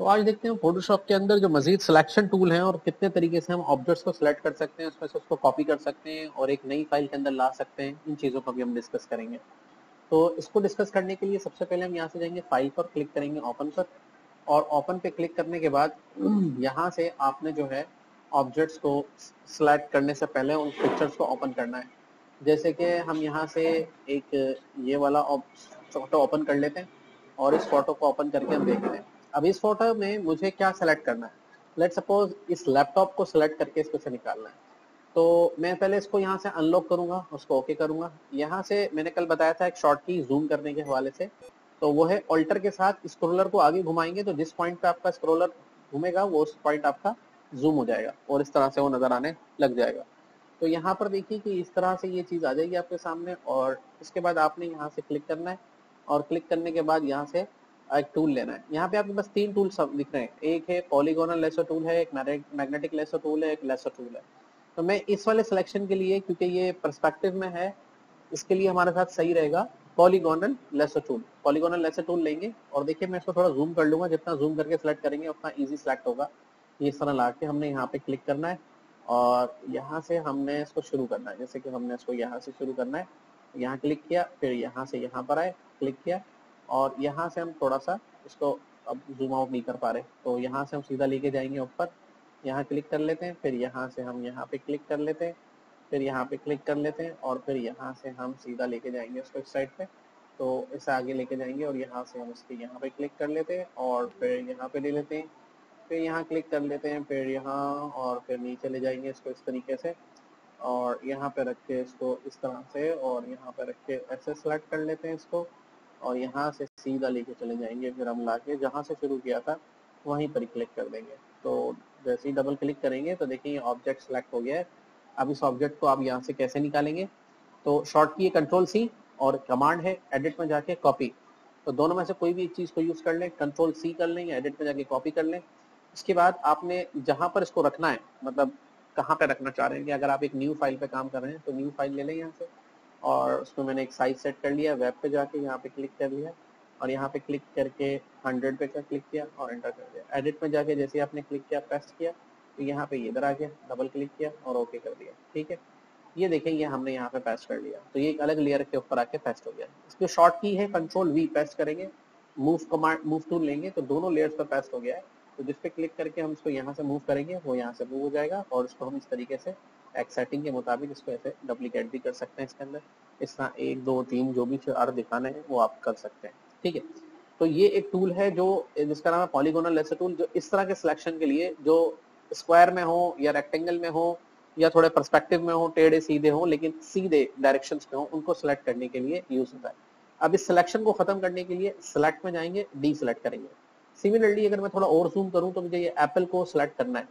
तो आज देखते हैं फोटोशॉप के अंदर जो मजीद सिलेक्शन टूल हैं और कितने तरीके से हम ऑब्जेक्ट्स को सिलेक्ट कर सकते हैं, उसमें से उसको कॉपी कर सकते हैं और एक नई फ़ाइल के अंदर ला सकते हैं। इन चीज़ों का भी हम डिस्कस करेंगे। तो इसको डिस्कस करने के लिए सबसे पहले हम यहाँ से जाएँगे फ़ाइल पर क्लिक करेंगे ओपन पर और ओपन पे क्लिक करने के बाद यहाँ से आपने जो है ऑब्जेक्ट्स को सिलेक्ट करने से पहले उन पिक्चर्स को ओपन करना है। जैसे कि हम यहाँ से एक ये वाला फ़ोटो ओपन कर लेते हैं और इस फ़ोटो को ओपन करके हम देखते हैं। अब इस फ़ोटो में मुझे क्या सेलेक्ट करना है? लेट सपोज़ इस लैपटॉप को सिलेक्ट करके इसको से निकालना है। तो मैं पहले इसको यहाँ से अनलॉक करूँगा, उसको ओके करूँगा। यहाँ से मैंने कल बताया था एक शॉर्ट की जूम करने के हवाले से। तो वो है ऑल्टर के साथ स्क्रोलर को आगे घुमाएँगे तो जिस पॉइंट पे आपका स्क्रोलर घूमेगा, वो उस पॉइंट आपका जूम हो जाएगा और इस तरह से वो नज़र आने लग जाएगा। तो यहाँ पर देखिए कि इस तरह से ये चीज़ आ जाएगी आपके सामने और इसके बाद आपने यहाँ से क्लिक करना है और क्लिक करने के बाद यहाँ से एक टूल लेना है। यहाँ पे आपके पास तीन टूल सब दिख रहे हैं। एक है पॉलीगोनल लेसर टूल है, एक मैग्नेटिक लेसर टूल है, एक लेसर टूल है। तो मैं इस वाले सिलेक्शन के लिए, क्योंकि ये परस्पेक्टिव में है, इसके लिए हमारे साथ सही रहेगा polygonal lasso tool polygonal lasso tool लेंगे और देखिए, मैं इसको थोड़ा जूम कर लूँगा। जितना जूम करके सिलेक्ट करेंगे, उतना ईजी सिलेक्ट होगा। इस तरह ला के हमने यहाँ पे क्लिक करना है और यहाँ से हमने इसको शुरू करना है। जैसे कि हमने इसको यहाँ से शुरू करना है। यहाँ क्लिक किया, फिर यहाँ से यहाँ पर आए क्लिक किया। और यहाँ से हम थोड़ा सा इसको अब जूम आउट नहीं कर पा रहे। तो यहाँ से हम सीधा लेके जाएँगे ऊपर। यहाँ क्लिक कर लेते हैं, फिर यहाँ से हम यहाँ पे क्लिक कर लेते हैं, फिर यहाँ पे क्लिक कर लेते हैं और फिर यहाँ से हम सीधा लेके जाएँगे उसको इस साइड पे। तो इसे आगे लेके जाएँगे और यहाँ से हम इसके यहाँ पे क्लिक कर लेते हैं और फिर यहाँ पे ले लेते हैं। फिर यहाँ क्लिक कर लेते हैं, फिर यहाँ और फिर नीचे ले जाएँगे इसको इस तरीके से। और यहाँ पे रख के इसको इस तरह से और यहाँ पे रख के ऐसे सेलेक्ट कर लेते हैं इसको। और यहाँ से सीधा लेके चले जाएँगे। फिर हम ला के जहाँ से शुरू किया था, वहीं पर क्लिक कर देंगे। तो जैसे ही डबल क्लिक करेंगे तो देखिए ऑब्जेक्ट सेलेक्ट हो गया है। अब इस ऑब्जेक्ट को आप यहाँ से कैसे निकालेंगे? तो शॉर्ट की कंट्रोल सी और कमांड है एडिट में जाके कॉपी तो दोनों में से कोई भी चीज़ को यूज़ कर लें कंट्रोल सी कर लें या एडिट में जाके कॉपी कर लें। इसके बाद आपने जहाँ पर इसको रखना है मतलब कहाँ पे रखना चाह रहे हैं कि अगर आप एक न्यू फ़ाइल पे काम कर रहे हैं तो न्यू फ़ाइल ले लें यहाँ से। और उसमें मैंने एक साइज़ सेट कर लिया वेब पे जाके यहाँ पे क्लिक कर लिया और यहाँ पे क्लिक करके हंड्रेड पे का क्लिक किया और एंटर कर दिया। एडिट में जाके जैसे आपने क्लिक किया पेस्ट किया तो यहाँ पे इधर आ गया डबल क्लिक किया और ओके कर दिया, ठीक है? ये देखें ये हमने यहाँ पे पेस्ट कर लिया। तो ये एक अलग लेयर के ऊपर आके पेस्ट हो गया। इसकी शॉर्ट की है कंट्रोल वी पेस्ट करेंगे मूव कमांड मूव टूल लेंगे तो दोनों लेयर्स पर पेस्ट हो गया है। तो जिस पे क्लिक करके हम इसको यहाँ से मूव करेंगे, वो यहाँ से मूव हो जाएगा और इसको हम इस तरीके से एक सेटिंग के मुताबिक इसको ऐसे डुप्लीकेट भी कर सकते हैं इसके अंदर। इस तरह एक, दो, तीन जो भी चार दिखाना है, वो आप कर सकते हैं। ठीक है? तो ये एक टूल है जो, जिसका नाम है पॉलीगोनल लेसर टूल जो इस तरह के सिलेक्शन के लिए, जो स्क्वायर में हो या रेक्टेंगल में हो या थोड़े परस्पेक्टिव में हो, टेढ़े, सीधे हो, लेकिन सीधे डायरेक्शन में हो, उनको सिलेक्ट करने के लिए यूज़ होता है। अब इस सिलेक्शन को खत्म करने के लिए सिलेक्ट में जाएँगे डी सिलेक्ट करेंगे। सिमिलरली अगर मैं थोड़ा और जूम करूँ तो मुझे ये एप्पल को सिलेक्ट करना है।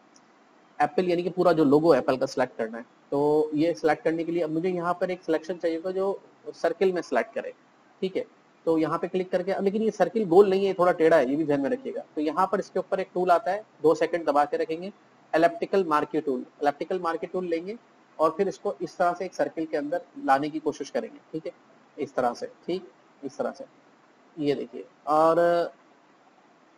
एप्पल यानी कि पूरा जो लोगो एप्पल का सिलेक्ट करना है। तो ये सिलेक्ट करने के लिए अब मुझे यहाँ पर एक सिलेक्शन चाहिए जो सर्किल में सिलेक्ट करे। ठीक है? तो यहाँ पे क्लिक करके, अब लेकिन ये सर्किल गोल नहीं है थोड़ा टेढ़ा है, ये भी ध्यान में रखिएगा। तो यहाँ पर इसके ऊपर एक टूल आता है, दो सेकंड दबा के रखेंगे। Elliptical marquee tool elliptical marquee tool लेंगे और फिर इसको इस तरह से एक सर्किल के अंदर लाने की कोशिश करेंगे। ठीक है? इस तरह से। ठीक? इस तरह से। ये देखिए। और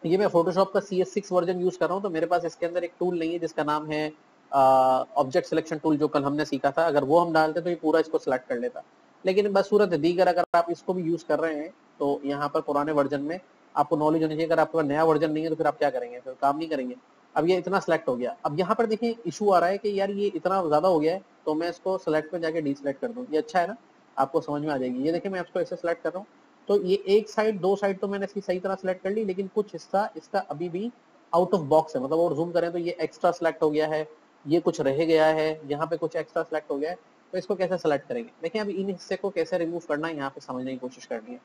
ये मैं फोटोशॉप का C S six version use कर रहा हूँ तो मेरे पास इसके अंदर एक टूल नहीं है जिसका नाम है ऑब्जेक्ट सिलेक्शन टूल जो कल हमने सीखा था। अगर वो हम डालते तो ये पूरा इसको सिलेक्ट कर लेता। लेकिन बस सूरत दीगर अगर आप इसको भी यूज़ कर रहे हैं तो यहाँ पर पुराने वर्जन में आपको नॉलेज होनी चाहिए। अगर आपका नया वर्जन नहीं है तो फिर आप क्या करेंगे? फिर काम नहीं करेंगे। अब ये इतना सेलेक्ट हो गया। अब यहाँ पर देखिए इशू आ रहा है कि यार ये इतना ज़्यादा हो गया है तो मैं इसको सेलेक्ट में जाके डी कर दूँ। ये अच्छा है ना? आपको समझ में आ जाएगी। ये देखिए, मैं इसको ऐसे सेलेक्ट कर रहा हूँ। तो ये एक साइड दो साइड तो मैंने इसकी सही तरह सेलेक्ट कर ली, लेकिन कुछ हिस्सा इसका अभी भी आउट ऑफ़ बॉक्स है। मतलब और जूम करें तो ये एक्स्ट्रा सेलेक्ट हो गया है, ये कुछ रह गया है, यहाँ पे कुछ एक्स्ट्रा सेलेक्ट हो गया है तो इसको कैसे सेलेक्ट करेंगे? देखिए, अभी इन हिस्से को कैसे रिमूव करना है, यहाँ पे समझने की कोशिश करनी है।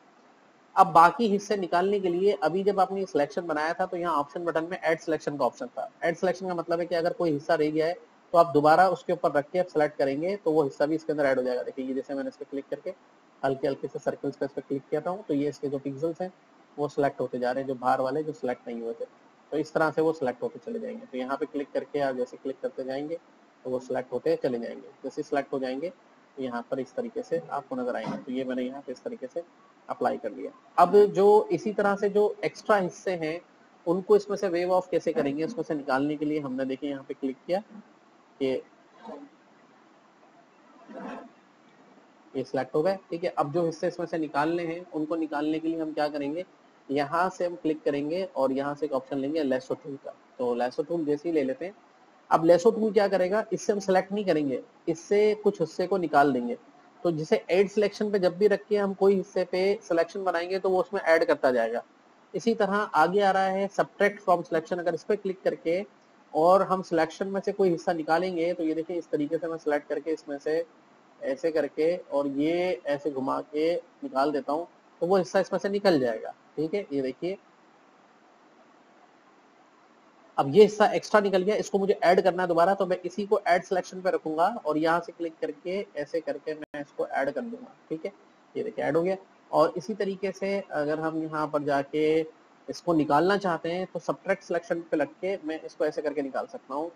अब बाकी हिस्से निकालने के लिए, अभी जब आपने सिलेक्शन बनाया था तो यहाँ ऑप्शन बटन में एड सिलेक्शन का ऑप्शन था। एड सिलेक्शन का मतलब है कि अगर कोई हिस्सा रह गया है तो आप दोबारा उसके ऊपर रख के आप सेलेक्ट करेंगे तो वो हिस्सा भी इसके अंदर ऐड हो जाएगा। देखिए जैसे मैंने इस पर क्लिक करके हल्के हल्के से सर्कल्स पे इस पर क्लिक किया था तो ये इसके जो पिक्सल्स हैं, वो सिलेक्ट होते जा रहे हैं, जो बाहर वाले जो सिलेक्ट नहीं हुए थे। तो इस तरह से वो सिलेक्ट होते चले जाएँगे। तो यहाँ पे क्लिक करके आप जैसे क्लिक करते जाएँगे तो वो सिलेक्ट होते चले जाएँगे। जैसे सिलेक्ट हो जाएँगे तो यहाँ पर इस तरीके से आपको नज़र आएँगे। तो ये मैंने यहाँ पे इस तरीके से अप्लाई कर लिया। अब जो इसी तरह से जो एक्स्ट्रा हिस्से हैं, उनको इसमें से वेव ऑफ़ कैसे करेंगे इसमें से निकालने के लिए हमने देखे यहाँ पे क्लिक किया कि ये सिलेक्ट हो गए। ठीक है, अब जो हिस्से इसमें से निकालने हैं, उनको निकालने के लिए हम क्या करेंगे? यहाँ से हम क्लिक करेंगे और यहाँ से एक ऑप्शन लेंगे लेसो टूल का। तो लेसो टूल जैसे ही ले लेते हैं। अब लेसो टूल क्या करेगा? इससे हम सेलेक्ट नहीं करेंगे। इससे कुछ हिस्से को निकाल देंगे। तो जिसे एड सिलेक्शन पे जब भी रख के हम कोई हिस्से पे सिलेक्शन बनाएँगे तो वो उसमें ऐड करता जाएगा। इसी तरह आगे आ रहा है सब्ट्रैक्ट फ्रॉम सिलेक्शन अगर इस पर क्लिक करके और हम सिलेक्शन में से कोई हिस्सा निकालेंगे तो ये देखिए इस तरीके से मैं सिलेक्ट करके इसमें से ऐसे करके और ये ऐसे घुमा के निकाल देता हूँ तो वो हिस्सा इसमें से निकल जाएगा। ठीक है? ये देखिए। अब ये हिस्सा एक्स्ट्रा निकल गया, इसको मुझे ऐड करना है दोबारा तो मैं इसी को ऐड सिलेक्शन पे रखूँगा और यहाँ से क्लिक करके ऐसे करके मैं इसको ऐड कर दूँगा। ठीक है? ये देखिए ऐड हो गया। और इसी तरीके से अगर हम यहाँ पर जाके इसको निकालना चाहते हैं तो सब्ट्रैक्ट सिलेक्शन पे लग के मैं इसको ऐसे करके निकाल सकता हूँ।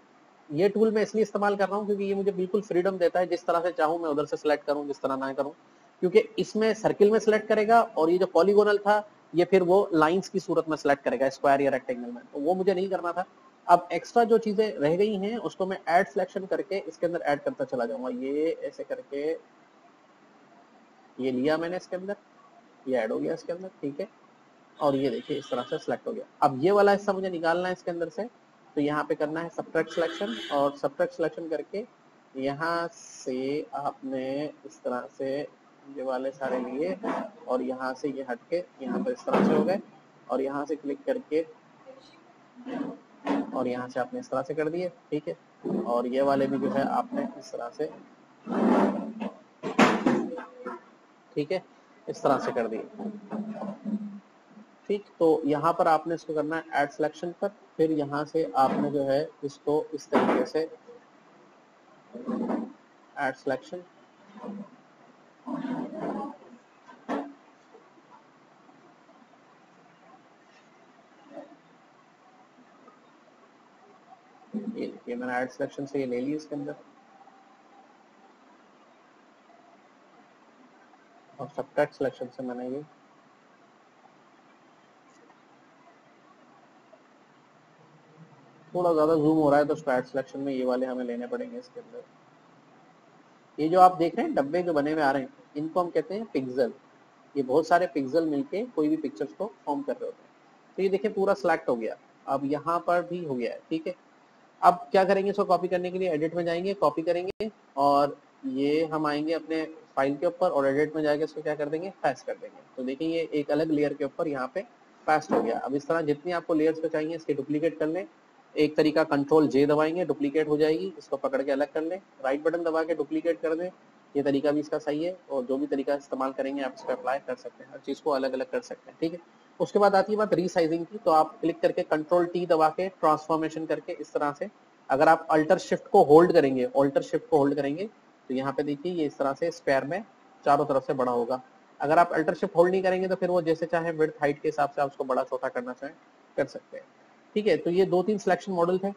ये टूल मैं इसलिए इस्तेमाल कर रहा हूँ क्योंकि ये मुझे बिल्कुल फ्रीडम देता है जिस तरह से चाहूँ मैं उधर से सिलेक्ट करूँ, जिस तरह ना करूँ। क्योंकि इसमें सर्किल में सिलेक्ट करेगा और ये जो पॉलीगोनल था, ये फिर वो लाइंस की सूरत में सिलेक्ट करेगा स्क्वायर या रेक्टेंगल में। तो वो मुझे नहीं करना था। अब एक्स्ट्रा जो चीज़ें रह गई हैं, उसको मैं ऐड सिलेक्शन करके इसके अंदर ऐड करता चला जाऊँगा। ये ऐसे करके, ये लिया मैंने इसके अंदर, ये ऐड हो गया इसके अंदर, ठीक है। और ये देखिए, इस तरह से सिलेक्ट हो गया। अब ये वाला हिस्सा मुझे निकालना है इसके अंदर से। तो यहाँ पे करना है सब्ट्रैक्ट सिलेक्शन और सब्ट्रैक्ट सिलेक्शन करके यहाँ से आपने इस तरह से ये वाले सारे लिए और यहाँ से ये हट के यहाँ पर इस तरह से हो गए और यहाँ से क्लिक करके और यहाँ से आपने इस तरह से कर दिए, ठीक है? और ये वाले भी जो है आपने इस तरह से, ठीक है? इस तरह से कर दिए। ठीक तो यहाँ पर आपने इसको करना है एड सिलेक्शन पर, फिर यहाँ से आपने जो है इसको इस तरीके से ऐड सिलेक्शन ये मैंने ऐड सिलेक्शन से ये ले ली इसके अंदर। और सब्ट्रैक्ट सिलेक्शन से मैंने ये थोड़ा ज़्यादा जूम हो रहा है तो स्पैट सिलेक्शन में ये वाले हमें लेने पड़ेंगे इसके अंदर। ये जो आप देख रहे हैं, डब्बे जो बने हुए आ रहे हैं, इनको हम कहते हैं पिक्सल ये बहुत सारे पिक्सल मिलके कोई भी पिक्चर्स को फॉर्म कर रहे होते हैं। तो ये देखिए पूरा सिलेक्ट हो गया। अब यहाँ पर भी हो गया है, ठीक है? अब क्या करेंगे इसको कॉपी करने के लिए? एडिट में जाएँगे कॉपी करेंगे और ये हम आएँगे अपने फ़ाइल के ऊपर और एडिट में जाके इसको क्या कर देंगे? पेस्ट कर देंगे। तो देखिए ये एक अलग लेयर के ऊपर यहाँ पे पेस्ट हो गया। अब इस तरह जितनी आपको लेयर्स पे चाहिए, इसके डुप्लीकेट कर लें। एक तरीका कंट्रोल जे दबाएँगे डुप्लीकेट हो जाएगी, इसको पकड़ के अलग कर लें राइट बटन दबा के डुप्लीकेट कर दें, ये तरीका भी इसका सही है, और जो भी तरीका इस्तेमाल करेंगे, आप इसको अप्लाई कर सकते हैं, हर चीज़ को अलग अलग कर सकते हैं, ठीक है? उसके बाद आती है बात रीसाइजिंग की तो आप क्लिक करके कंट्रोल टी दबा के ट्रांसफॉर्मेशन करके इस तरह से, अगर आप अल्टर शिफ्ट को होल्ड करेंगे ऑल्टर शिफ्ट को होल्ड करेंगे तो यहाँ पे देखिए, ये इस तरह से स्क्वायर में चारों तरफ़ से बड़ा होगा। अगर आप अल्टर शिफ्ट होल्ड नहीं करेंगे तो फिर वो जैसे चाहे विथ हाइट के हिसाब से आप उसको बड़ा छोटा करना चाहें, कर सकते हैं। ठीक है तो ये दो तीन सिलेक्शन मॉडल थे।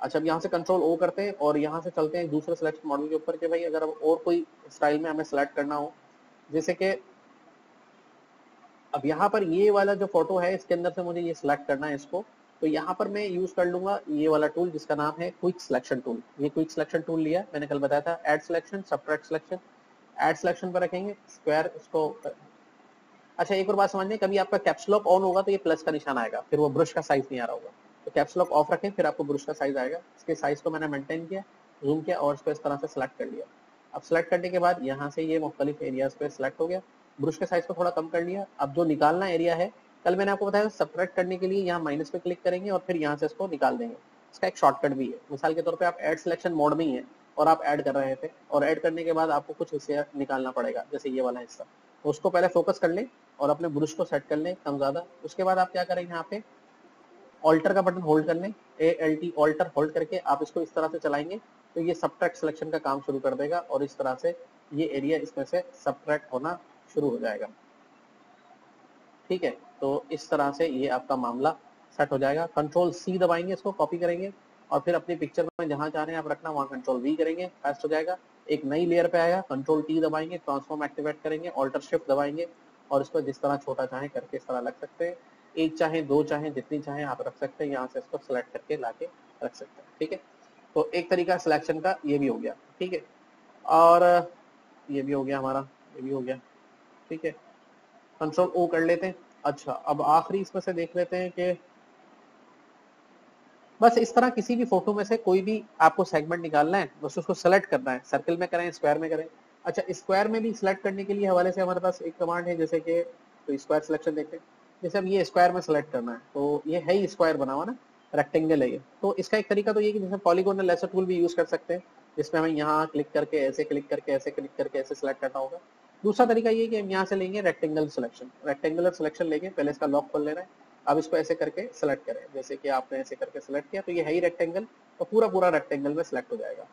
अच्छा अब यहाँ से कंट्रोल ओ करते हैं और यहाँ से चलते हैं दूसरे सिलेक्शन मॉडल के ऊपर कि भाई अगर अब और कोई स्टाइल में हमें सिलेक्ट करना हो, जैसे कि अब यहाँ पर ये वाला जो फ़ोटो है, इसके अंदर से मुझे ये सिलेक्ट करना है इसको तो यहाँ पर मैं यूज़ कर लूँगा ये वाला टूल जिसका नाम है क्विक सिलेक्शन टूल ये क्विक सिलेक्शन टूल लिया, मैंने कल बताया था add selection subtract selection add selection पर रखेंगे स्क्वायर इसको अच्छा एक और बात समझने कभी आपका कैप्सलॉक ऑन होगा तो ये प्लस का निशान आएगा, फिर वो ब्रश का साइज़ नहीं आ रहा होगा। तो कैप्सलॉक ऑफ़ रखें, फिर आपको ब्रश का साइज़ आएगा। इसके साइज़ को मैंने मेंटेन किया जूम किया और इसको इस तरह से सिलेक्ट कर लिया। अब सिलेक्ट करने के बाद यहाँ से ये मुख्तलिफ़ एरियाज़ पे सिलेक्ट हो गया। ब्रश के साइज़ को थोड़ा कम कर लिया। अब जो निकालना एरिया है, कल मैंने आपको बताया सब्ट्रैक्ट करने के लिए यहाँ माइनस पे क्लिक करेंगे और फिर यहाँ से इसको निकाल देंगे। इसका एक शॉर्टकट भी है। मिसाल के तौर पर आप एड सिलेक्शन मोड में ही है और आप ऐड कर रहे थे और ऐड करने के बाद आपको कुछ हिस्से निकालना पड़ेगा, जैसे ये वाला हिस्सा। तो उसको पहले फोकस कर लें। और अपने ब्रश को सेट कर लें कम ज़्यादा। उसके बाद आप क्या करें यहाँ पे? ऑल्टर का बटन होल्ड कर लें। A L T alt hold करके आप इसको इस तरह से चलाएँगे तो ये सब्ट्रैक्ट सिलेक्शन का काम शुरू कर देगा और इस तरह से ये एरिया इसमें से सब्ट्रैक्ट होना शुरू हो जाएगा। ठीक है तो इस तरह से ये आपका मामला सेट हो जाएगा। कंट्रोल सी दबाएँगे इसको कॉपी करेंगे और फिर अपनी पिक्चर में जहाँ चाह रहे हैं आप रखना, वहाँ कंट्रोल वी करेंगे फास्ट हो जाएगा। एक नई लेयर पे आएगा कंट्रोल टी दबाएँगे ट्रांसफॉर्म एक्टिवेट करेंगे ऑल्टर शिफ्ट दबाएँगे और इसको जिस तरह छोटा चाहे करके इस तरह लग सकते हैं। एक चाहे, दो चाहे, जितनी चाहे आप रख सकते हैं, यहाँ से इसको सेलेक्ट करके ला के रख सकते हैं, ठीक है? तो एक तरीका सिलेक्शन का, ये भी हो गया, ठीक है? और, ये भी हो गया हमारा, ये भी हो गया, ठीक है? कंट्रोल ओ कर लेते हैं। अच्छा अब आखिरी इसमें से देख लेते हैं कि बस इस तरह किसी भी फ़ोटो में से कोई भी आपको सेगमेंट निकालना है, बस उसको सेलेक्ट करना है। सर्कल में करें स्क्वायर में करें। अच्छा स्क्वायर में भी सिलेक्ट करने के लिए हवाले से हमारे पास एक कमांड है, जैसे कि तो स्क्वायर सिलेक्शन देखते हैं। जैसे अब ये स्क्वायर में सेलेक्ट करना है तो ये है ही स्क्वायर बना हुआ ना रेक्टेंगल है ये। तो इसका एक तरीका तो ये कि जैसे पॉलीगोनल लेसर टूल भी यूज़ कर सकते हैं, जिसमें हमें यहाँ क्लिक करके, ऐसे क्लिक करके, ऐसे क्लिक करके, ऐसे सिलेक्ट करना होगा। दूसरा तरीका ये कि हम यहाँ से लेंगे रेक्टेंगल सिलेक्शन रेक्टेंगुलर सिलेक्शन लेंगे पहले इसका लॉक खोल लेना है। अब इसको ऐसे करके सेलेक्ट करें। जैसे कि आपने ऐसे करके सेलेक्ट किया तो ये है ही रेक्टेंगल तो पूरा पूरा रेक्टेंगल में सिलेक्ट हो जाएगा।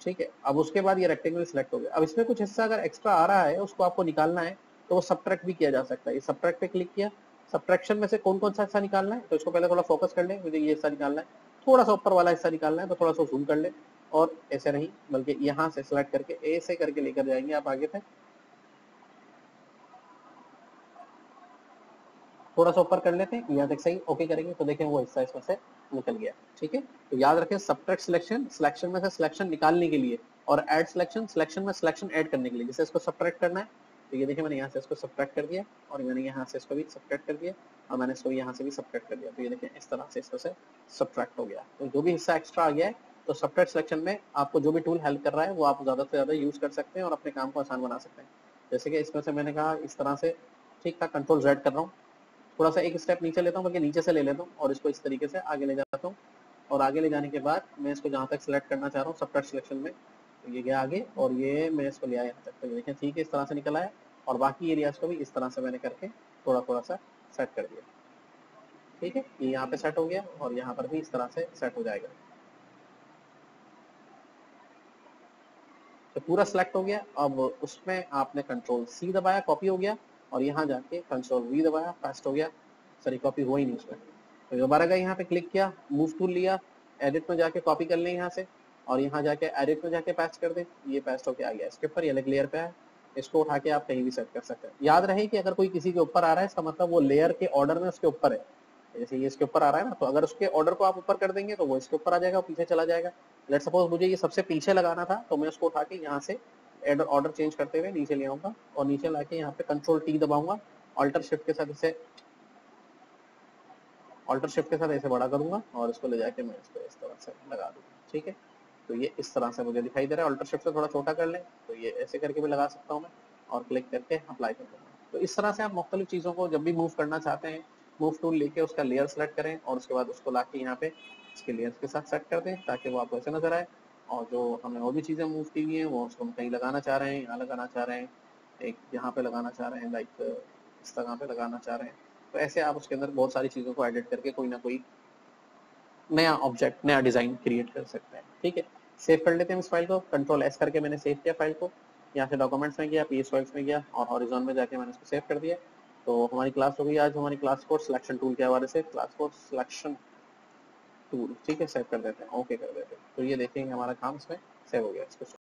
ठीक है? अब उसके बाद ये रेक्टेंगल सिलेक्ट हो गया। अब इसमें कुछ हिस्सा अगर एक्स्ट्रा आ रहा है, उसको आपको निकालना है तो वो सब्ट्रैक्ट भी किया जा सकता है। ये सब्ट्रैक्ट पे क्लिक किया। सब्ट्रैक्शन में से कौन कौन सा हिस्सा निकालना है? तो इसको पहले थोड़ा फोकस कर ले, मुझे ये हिस्सा निकालना है। थोड़ा सा ऊपर वाला हिस्सा निकालना है तो थोड़ा सा जूम कर ले। और ऐसे नहीं, बल्कि यहाँ से सिलेक्ट करके, ऐसे करके लेकर जाएँगे आप आगे तक थोड़ा सा ऊपर कर लेते हैं, यहाँ तक सही ओके करेंगे तो देखें वो हिस्सा इसमें से निकल गया, ठीक है? तो याद रखें सब्ट्रैक्ट सिलेक्शन सिलेक्शन में से सिलेक्शन निकालने के लिए और ऐड सिलेक्शन सिलेक्शन में सिलेक्शन ऐड करने के लिए, जैसे इसको सब्ट्रैक्ट करना है तो ये देखिए मैंने यहाँ से इसको सब्ट्रैक्ट कर दिया और मैंने यहाँ से इसको भी सब्ट्रैक्ट कर दिया और मैंने इसको यहाँ से भी सब्ट्रैक्ट कर दिया तो ये देखिए इस तरह से इसको से सब्ट्रैक्ट हो गया। तो जो भी हिस्सा एक्स्ट्रा आ गया है तो सब्ट्रैक्ट सिलेक्शन में आपको जो भी टूल हेल्प कर रहा है, वो आप ज़्यादा से ज़्यादा यूज़ कर सकते हैं और अपने काम को आसान बना सकते हैं। जैसे कि इसमें से मैंने कहा, इस तरह से ठीक ठाक कंट्रोल जेड कर रहा हूँ थोड़ा सा एक स्टेप नीचे लेता हूँ, बल्कि नीचे से ले लेता हूँ और इसको इस तरीके से आगे ले जाता हूँ। और आगे ले जाने के बाद मैं इसको जहाँ तक सिलेक्ट करना चाह रहा हूँ सब्ट्रैक्ट सिलेक्शन में तो ये गया आगे और ये मैं इसको ले आया यहाँ तक। तो ये देखें ठीक है, इस तरह से निकल आया और बाकी एरियाज़ को भी इस तरह से मैंने करके थोड़ा थोड़ा सा सेट कर दिया। ठीक है, ये यहाँ पे सेट हो गया और यहाँ पर भी इस तरह से सेट हो जाएगा। तो पूरा सिलेक्ट हो गया। अब उसमें आपने कंट्रोल सी दबाया कॉपी हो गया। और यहाँ जाके कंट्रोल वी दबाया पेस्ट हो गया। सॉरी कॉपी हुआ ही नहीं उसमें। तो दोबारा गए यहाँ पे क्लिक किया मूव टूल लिया एडिट में जाके कॉपी कर लें यहाँ से। और यहाँ जाके एडिट में जाके पेस्ट कर दें। ये पेस्ट होके आ गया। इसके ऊपर ये अलग लेयर पे है। इसको उठा के आप कहीं भी सेट कर सकते हैं। याद रहे कि अगर कोई किसी के ऊपर आ रहा है, इसका मतलब वो लेयर के ऑर्डर में उसके ऊपर है। जैसे ये इसके ऊपर आ रहा है ना तो अगर उसके ऑर्डर को आप ऊपर कर देंगे तो वो इसके ऊपर आ जाएगा पीछे चला जाएगा। लेट सपोज़ मुझे ये सबसे पीछे लगाना था तो मैं उसको उठा के यहाँ से ऑर्डर चेंज करते हुए नीचे ले आऊँगा और नीचे लाके यहाँ पे कंट्रोल टी दबाऊँगा। ऑल्टर शिफ्ट के साथ इसे ऑल्टर शिफ्ट के साथ ऐसे बड़ा करूँगा और इसको ले जाके मैं इसको इस तरह से लगा दूँगा। ठीक है? तो ये इस तरह से मुझे दिखाई दे रहा है। अल्टर शिफ्ट से थोड़ा छोटा कर लें तो ये ऐसे करके भी लगा सकता हूँ मैं और क्लिक करके अप्लाई कर दूँगा। तो इस तरह से आप मुख्तलिफ़ चीज़ों को जब भी मूव करना चाहते हैं मूव टूल लेके उसका लेयर सेलेक्ट करें और उसके बाद उसको ला के यहाँ पे इसके लेयर के साथ सेट कर दें ताकि वो आपको ऐसे नज़र आए। और जो हमने और भी चीज़ें मूव की हैं, वो उसको हम कहीं लगाना चाह रहे हैं, यहाँ लगाना चाह रहे हैं, एक यहाँ पे लगाना चाह रहे हैं लाइक इस तरह पे लगाना चाह रहे हैं। तो ऐसे आप उसके अंदर बहुत सारी चीज़ों को एडिट करके कोई ना कोई नया ऑब्जेक्ट नया डिज़ाइन क्रिएट कर सकते हैं, ठीक है? सेव कर लेते हैं इस फ़ाइल को कंट्रोल एस करके मैंने सेव किया फ़ाइल को, यहाँ से डॉक्यूमेंट्स में गया पी एस में गया, और हॉरिजॉन में जाके मैंने इसको सेव कर दिया। तो हमारी क्लास हो गई आज, हमारी क्लास कोर्स सिलेक्शन टूल के हवाले से क्लास कोर्स सिलेक्शन टूल ठीक है? सेव कर देते हैं। ओके कर देते हैं। तो ये देखेंगे हमारा काम इसमें सेव हो गया, इसको